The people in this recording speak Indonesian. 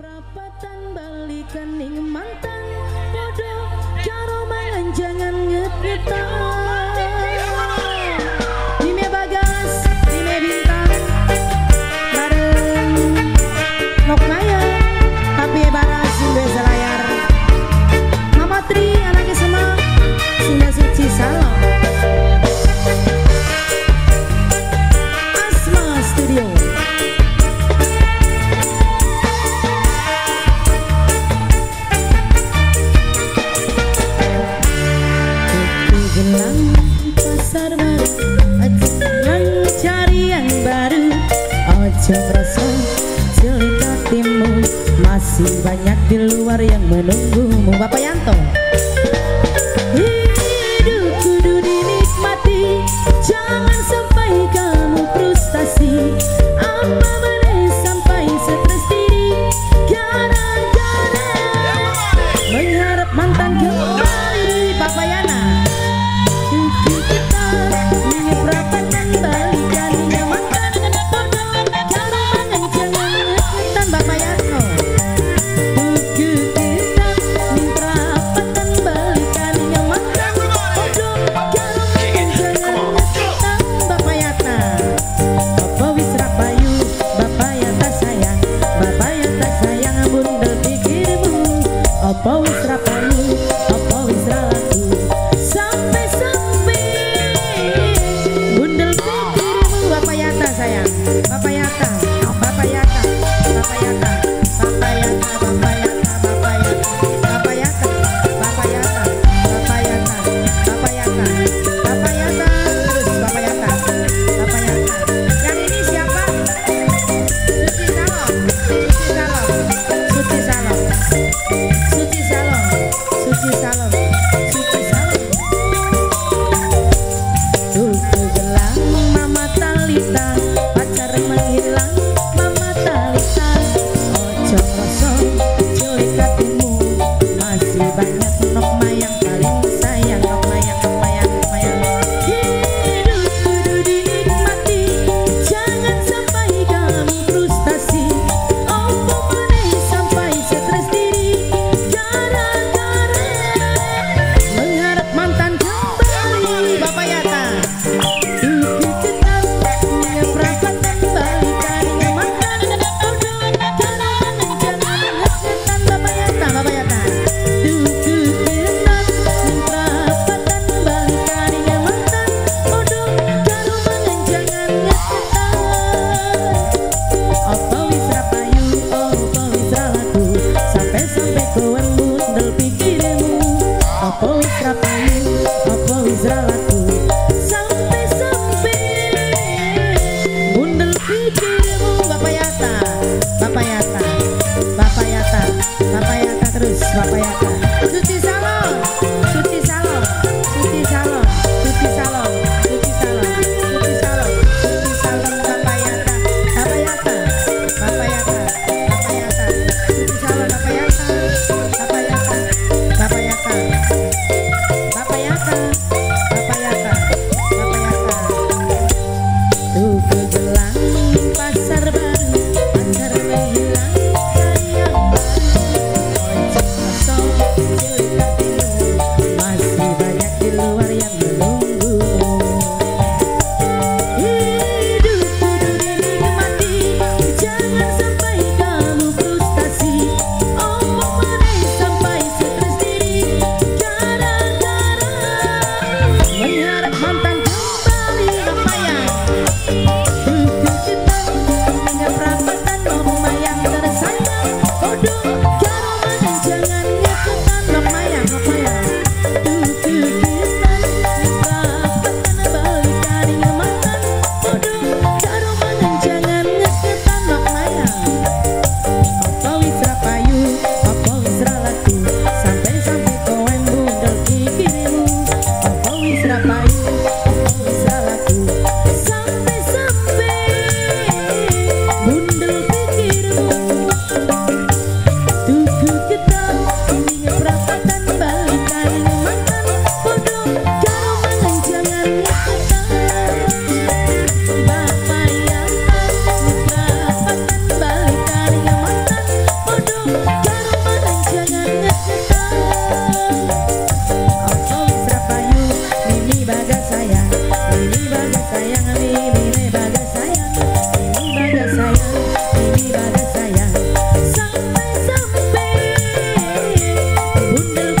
Prapatan balikan ning mantan karo mangan jangan ngetetan Merasa sulit hatimu Masih banyak di luar yang menunggumu. Bapak Yanto banyak nok que உன்னல்